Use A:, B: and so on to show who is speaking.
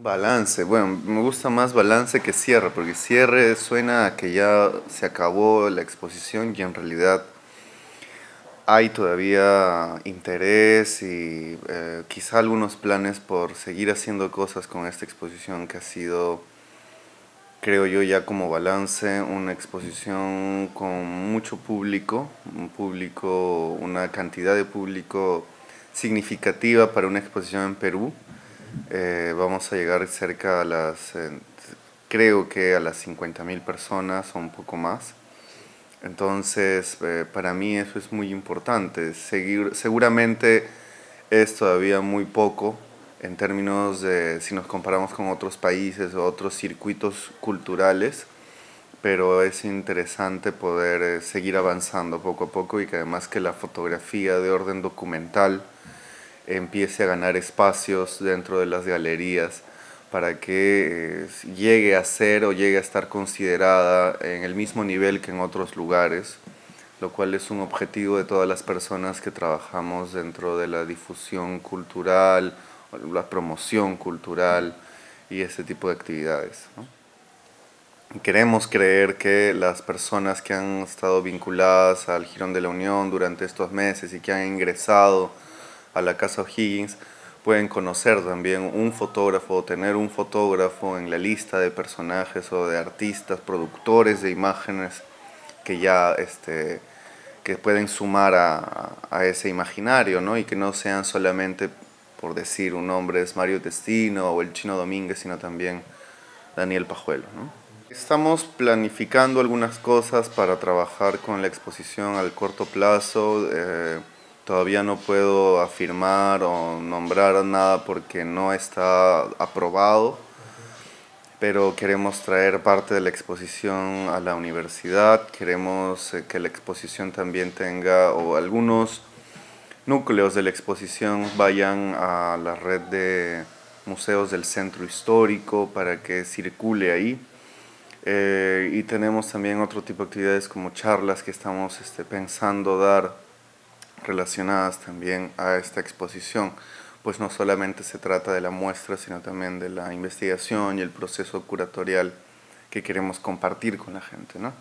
A: Balance, bueno, me gusta más balance que cierre, porque cierre suena a que ya se acabó la exposición y en realidad hay todavía interés y eh, quizá algunos planes por seguir haciendo cosas con esta exposición que ha sido, creo yo, ya como balance, una exposición con mucho público, un público, una cantidad de público significativa para una exposición en Perú. Eh, vamos a llegar cerca a las, eh, creo que a las 50.000 personas o un poco más. Entonces, eh, para mí eso es muy importante. Seguir, seguramente es todavía muy poco en términos de si nos comparamos con otros países o otros circuitos culturales, pero es interesante poder seguir avanzando poco a poco y que además que la fotografía de orden documental empiece a ganar espacios dentro de las galerías para que eh, llegue a ser o llegue a estar considerada en el mismo nivel que en otros lugares, lo cual es un objetivo de todas las personas que trabajamos dentro de la difusión cultural, la promoción cultural y ese tipo de actividades. Queremos creer que las personas que han estado vinculadas al Girón de la Unión durante estos meses y que han ingresado a la Casa O'Higgins, pueden conocer también un fotógrafo o tener un fotógrafo en la lista de personajes o de artistas, productores de imágenes que ya este, que pueden sumar a, a ese imaginario ¿no? y que no sean solamente, por decir un nombre, es Mario Testino o el Chino Domínguez, sino también Daniel Pajuelo. ¿no? Estamos planificando algunas cosas para trabajar con la exposición al corto plazo. Eh, Todavía no puedo afirmar o nombrar nada porque no está aprobado, pero queremos traer parte de la exposición a la universidad, queremos eh, que la exposición también tenga, o algunos núcleos de la exposición vayan a la red de museos del centro histórico para que circule ahí. Eh, y tenemos también otro tipo de actividades como charlas que estamos este, pensando dar relacionadas también a esta exposición, pues no solamente se trata de la muestra, sino también de la investigación y el proceso curatorial que queremos compartir con la gente, ¿no?